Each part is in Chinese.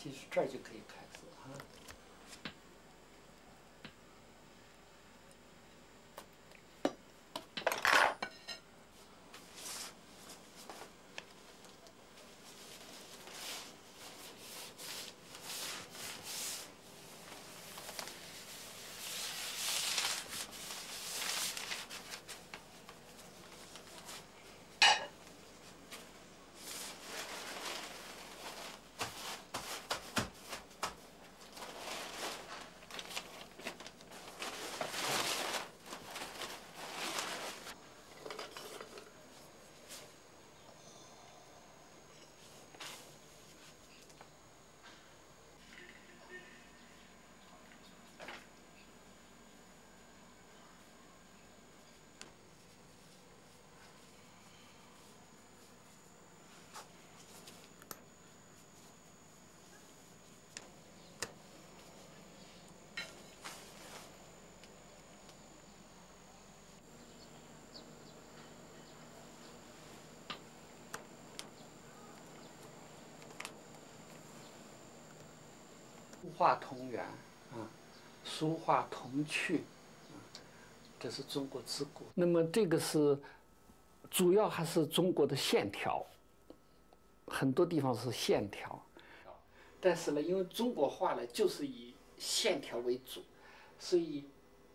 其实这儿就可以开始啊。画同源啊，书画同趣，啊，这是中国之古。那么这个是主要还是中国的线条，很多地方是线条，但是呢，因为中国画呢就是以线条为主，所以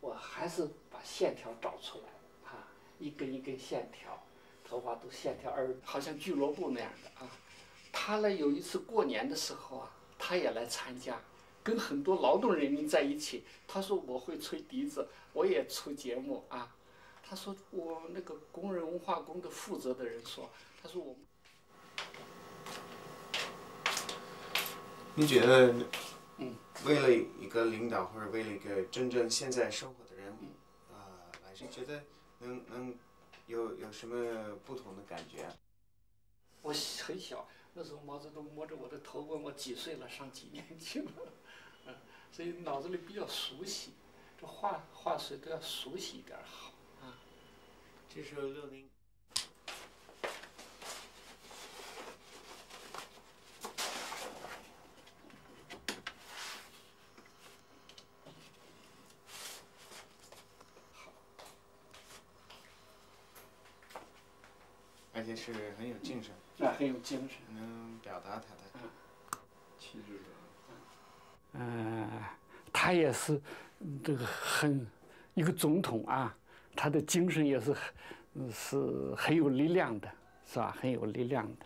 我还是把线条找出来啊，一根一根线条，头发都线条，而好像俱乐部那样的啊。他呢有一次过年的时候啊，他也来参加。跟很多劳动人民在一起，他说我会吹笛子，我也出节目啊。他说我那个工人文化宫的负责的人说，他说我。你觉得，嗯，为了一个领导或者为了一个真正现在生活的人，啊，来说，觉得能能有有什么不同的感觉？我很小，那时候毛泽东摸着我的头问我几岁了，上几年级了。嗯，所以脑子里比较熟悉，这画画谁都要熟悉一点好啊。这是六零。而且是很有精神。啊，很有精神。能表达他的气质。嗯，他也是这个很一个总统啊，他的精神也是很是很有力量的，是吧？很有力量的。